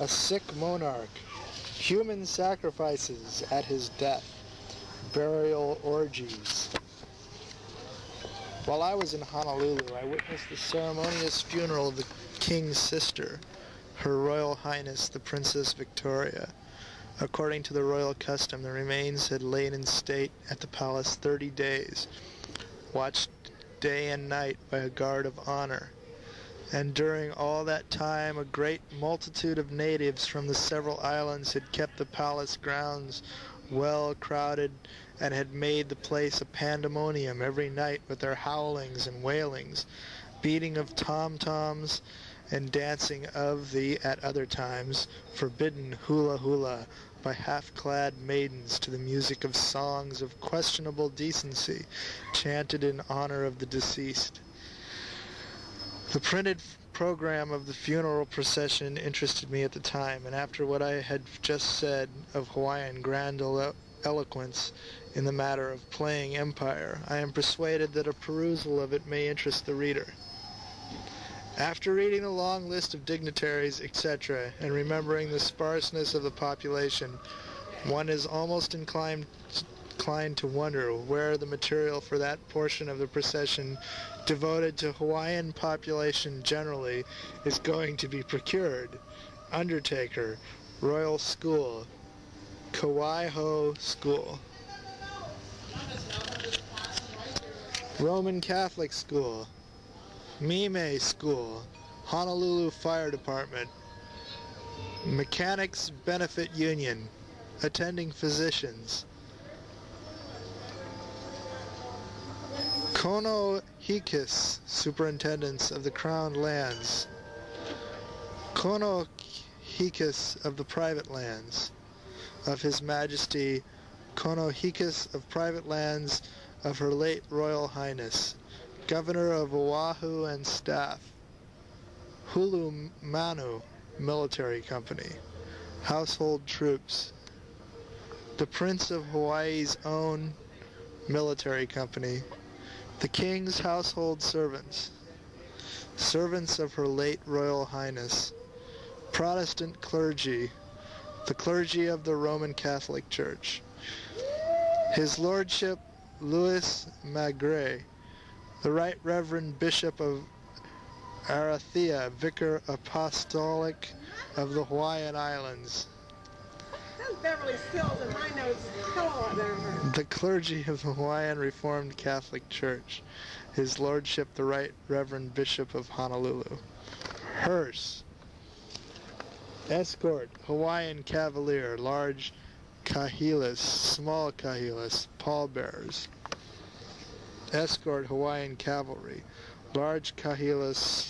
A sick monarch. Human sacrifices at his death. Burial orgies. While I was in Honolulu, I witnessed the ceremonious funeral of the king's sister, Her Royal Highness the Princess Victoria. According to the royal custom, the remains had lain in state at the palace 30 days, watched day and night by a guard of honor. And during all that time a great multitude of natives from the several islands had kept the palace grounds well crowded and had made the place a pandemonium every night with their howlings and wailings, beating of tom-toms, and dancing of the, at other times, forbidden hula-hula by half-clad maidens to the music of songs of questionable decency chanted in honor of the deceased. The printed program of the funeral procession interested me at the time, and after what I had just said of Hawaiian grandiloquence in the matter of playing empire, I am persuaded that a perusal of it may interest the reader. After reading the long list of dignitaries, etc., and remembering the sparseness of the population, one is almost inclined, inclined to wonder where the material for that portion of the procession devoted to Hawaiian population generally is going to be procured. Undertaker, Royal School, Kawaiahao School. Roman Catholic School, Mime School, Honolulu Fire Department, Mechanics Benefit Union, attending physicians, Kono Hikis, Superintendents of the Crown Lands, Kono Hikis of the Private Lands, of His Majesty Konohikis of Private Lands of Her late Royal Highness, Governor of Oahu and Staff, Hulu Manu Military Company, Household Troops, the Prince of Hawaii's own military company, the King's household servants, servants of Her late Royal Highness, Protestant clergy, the clergy of the Roman Catholic Church, His Lordship Louis Maigret, the Right Reverend Bishop of Arathea, Vicar Apostolic of the Hawaiian Islands. The clergy of the Hawaiian Reformed Catholic Church. His Lordship the Right Reverend Bishop of Honolulu. Hearse. Escort, Hawaiian Cavalier, large kahilas, small kahilas, pallbearers. Escort, Hawaiian Cavalry, large kahilas,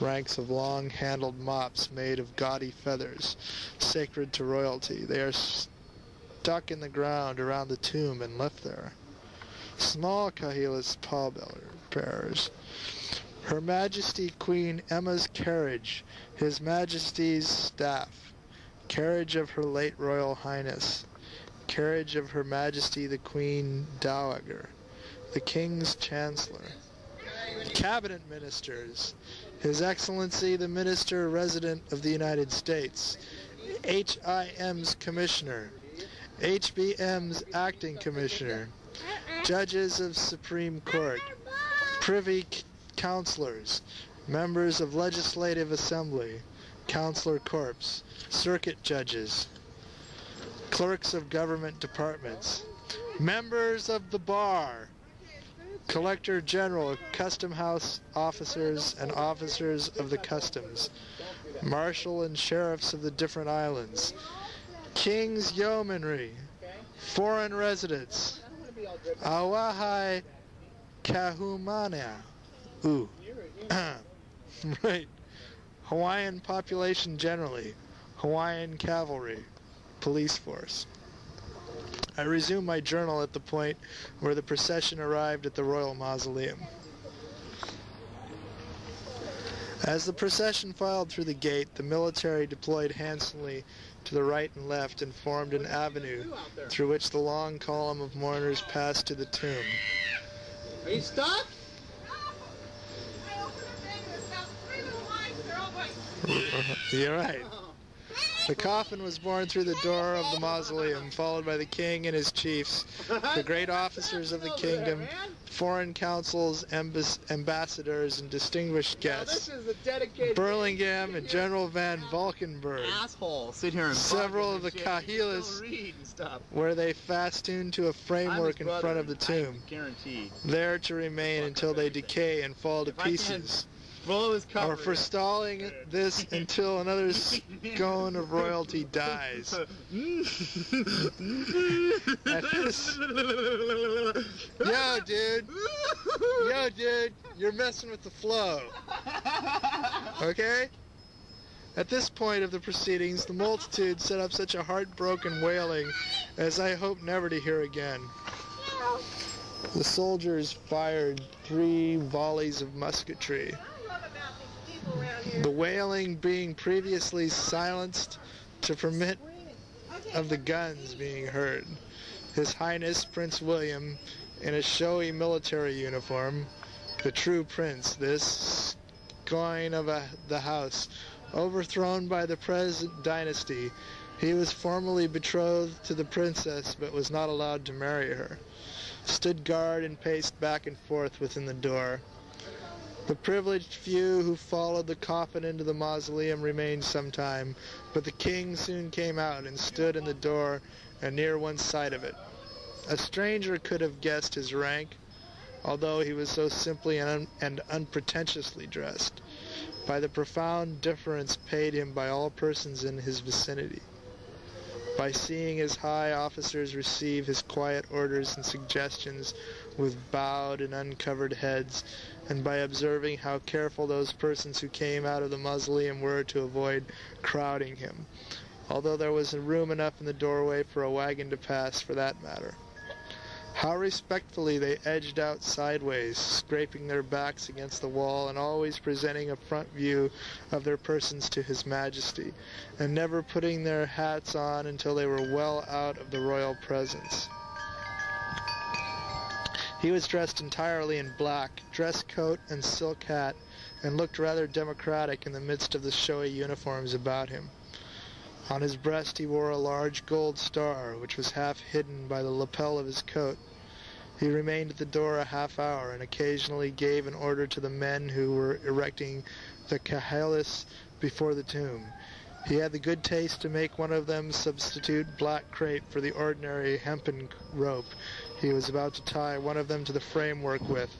ranks of long-handled mops made of gaudy feathers, sacred to royalty. They are stuck in the ground around the tomb and left there. Small kahilas pallbearers. Her Majesty Queen Emma's carriage, His Majesty's staff, carriage of Her late Royal Highness, carriage of Her Majesty the Queen Dowager, the King's Chancellor, Cabinet Ministers, His Excellency the Minister Resident of the United States, HIM's Commissioner, HBM's Acting Commissioner, Judges of Supreme Court, Privy Councilors, Members of Legislative Assembly, Consular Corps, Circuit Judges, Clerks of Government Departments, Members of the Bar, Collector General, Custom House officers and officers of the Customs, Marshal and Sheriffs of the different islands, King's Yeomanry, Foreign Residents, Ahahui Kaahumanu, ooh, right, Hawaiian population generally, Hawaiian cavalry, police force. I resumed my journal at the point where the procession arrived at the royal mausoleum. As the procession filed through the gate, the military deployed handsomely to the right and left and formed an avenue through which the long column of mourners passed to the tomb. Are you stuck? You're right. The coffin was borne through the door of the mausoleum, followed by the king and his chiefs, the great officers of the kingdom, foreign consuls, embas- ambassadors, and distinguished guests. is Burlingame and General van Valkenburgh, asshole. Sit here and Several of the shit. You Kahilas- still read and stuff. where they festooned to a I'm framework in front of the tomb, there to remain until they decay and fall to If I can't pieces. Blow his cover. or forestalling this until another scone of royalty dies. At this- Yo, dude. Yo, dude, you're messing with the flow. Okay? At this point of the proceedings, the multitude set up such a heartbroken wailing as I hope never to hear again. The soldiers fired three volleys of musketry. I love about these people around here. The wailing being previously silenced to permit of the guns being heard. His Highness Prince William, in a showy military uniform, the true prince, this scion of a, the house, overthrown by the present dynasty, he was formerly betrothed to the princess but was not allowed to marry her, stood guard and paced back and forth within the door. The privileged few who followed the coffin into the mausoleum remained some time, but the king soon came out and stood in the door and near one side of it. A stranger could have guessed his rank, although he was so simply and, un- and unpretentiously dressed, by the profound deference paid him by all persons in his vicinity. By seeing his high officers receive his quiet orders and suggestions with bowed and uncovered heads, and by observing how careful those persons who came out of the mausoleum were to avoid crowding him, although there was room enough in the doorway for a wagon to pass for that matter. How respectfully they edged out sideways, scraping their backs against the wall and always presenting a front view of their persons to His Majesty, and never putting their hats on until they were well out of the royal presence. He was dressed entirely in black, dress coat and silk hat, and looked rather democratic in the midst of the showy uniforms about him. On his breast he wore a large gold star, which was half hidden by the lapel of his coat. He remained at the door a half hour, and occasionally gave an order to the men who were erecting the kahalis before the tomb. He had the good taste to make one of them substitute black crape for the ordinary hempen rope he was about to tie one of them to the framework with.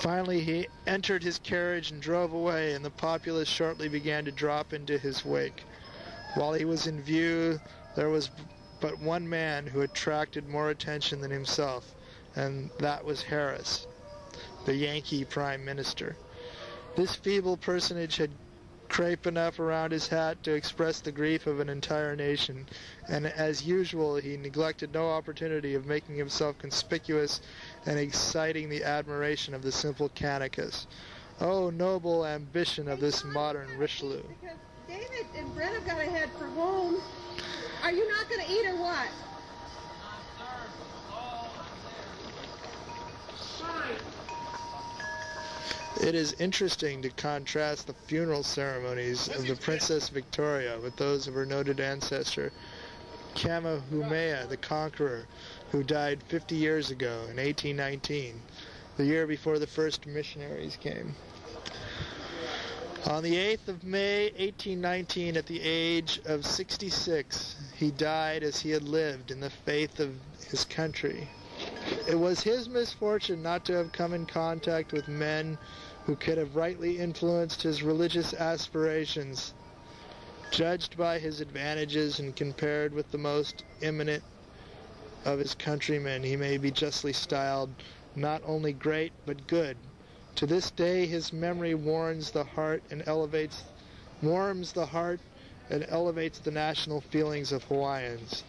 Finally, he entered his carriage and drove away, and the populace shortly began to drop into his wake. While he was in view, there was but one man who attracted more attention than himself, and that was Harris, the Yankee Prime Minister. This feeble personage had crape enough around his hat to express the grief of an entire nation, and as usual he neglected no opportunity of making himself conspicuous and exciting the admiration of the simple Kanakas. Oh, noble ambition of this modern Richelieu! Because David and Brett have got to head for home. Are you not going to eat or what? It is interesting to contrast the funeral ceremonies of the Princess Victoria with those of her noted ancestor, Kamehameha the Conqueror, who died 50 years ago in 1819, the year before the first missionaries came. On the 8th of May, 1819, at the age of 66, he died as he had lived in the faith of his country. It was his misfortune not to have come in contact with men who could have rightly influenced his religious aspirations. Judged by his advantages and compared with the most eminent of his countrymen, he may be justly styled not only great but good. To this day his memory warms the heart and elevates warms the heart and elevates the national feelings of Hawaiians.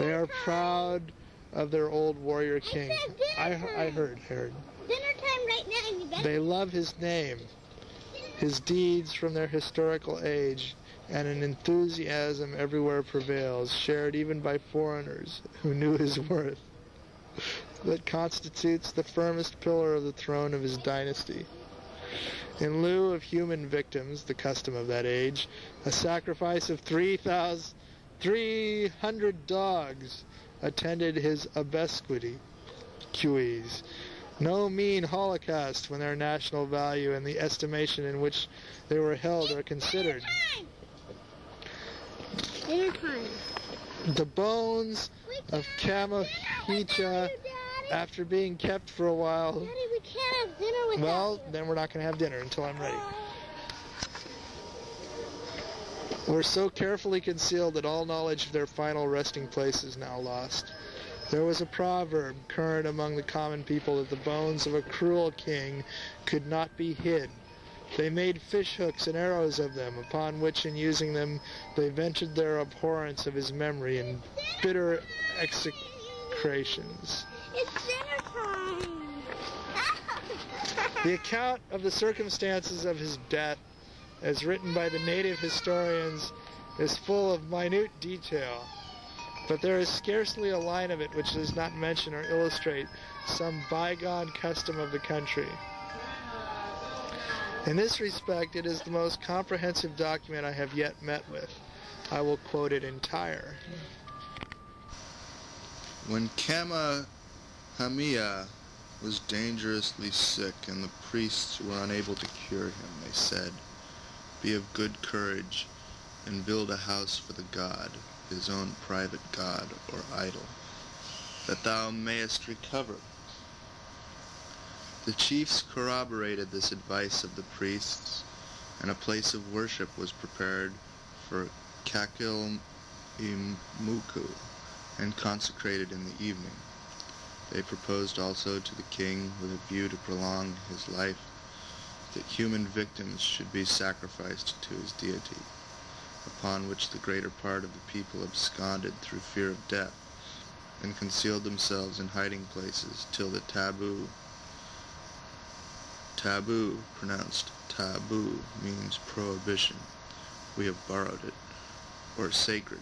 They are proud of their old warrior king. I, I heard, heard. Dinner time right now you better They love his name, his deeds from their historical age, and an enthusiasm everywhere prevails, shared even by foreigners who knew his worth, that constitutes the firmest pillar of the throne of his dynasty. In lieu of human victims, the custom of that age, a sacrifice of 3,300 dogs attended his obsequies. No mean holocaust when their national value and the estimation in which they were held are considered. Dinner time. The bones of can't have dinner Kamehameha, without you, Daddy. after being kept for a while, Daddy, we can't have dinner well, then we're not going to have dinner until I'm ready. Were so carefully concealed that all knowledge of their final resting place is now lost. There was a proverb current among the common people that the bones of a cruel king could not be hid. They made fish hooks and arrows of them, upon which in using them they vented their abhorrence of his memory in bitter execrations. It's dinner time. The account of the circumstances of his death, as written by the native historians, is full of minute detail, but there is scarcely a line of it which does not mention or illustrate some bygone custom of the country. In this respect, it is the most comprehensive document I have yet met with. I will quote it entire. When Kamehameha was dangerously sick and the priests were unable to cure him, they said, Be of good courage and build a house for the god, his own private god or idol, that thou mayest recover. The chiefs corroborated this advice of the priests, and a place of worship was prepared for Kakil Imuku and consecrated in the evening. They proposed also to the king, with a view to prolong his life, that human victims should be sacrificed to his deity, upon which the greater part of the people absconded through fear of death, and concealed themselves in hiding places till the taboo taboo pronounced taboo means prohibition. We have borrowed it or sacred.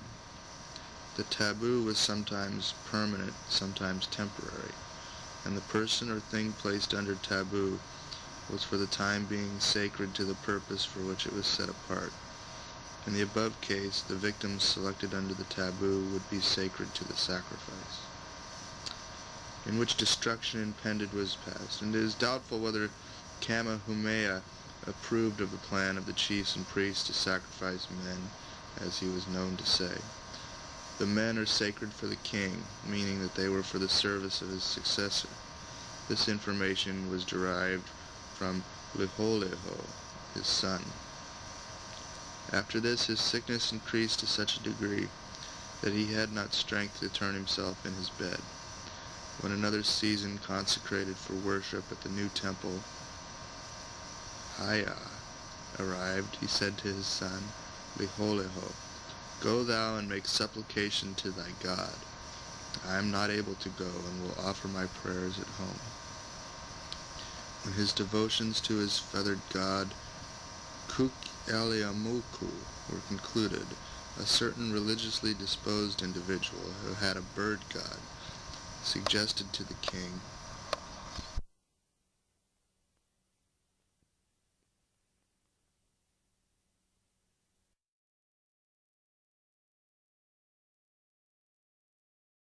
The taboo was sometimes permanent, sometimes temporary, and the person or thing placed under taboo was for the time being sacred to the purpose for which it was set apart. In the above case, the victims selected under the taboo would be sacred to the sacrifice, in which destruction impended was passed, and it is doubtful whether Kamehameha approved of the plan of the chiefs and priests to sacrifice men, as he was known to say. The men are sacred for the king, meaning that they were for the service of his successor. This information was derived from Liholiho, his son. After this his sickness increased to such a degree that he had not strength to turn himself in his bed. When another season consecrated for worship at the new temple, heiau, arrived, he said to his son, Liholiho, Go thou and make supplication to thy God. I am not able to go, and will offer my prayers at home. When his devotions to his feathered god, Kuk Eliamuku, were concluded, a certain religiously disposed individual who had a bird god suggested to the king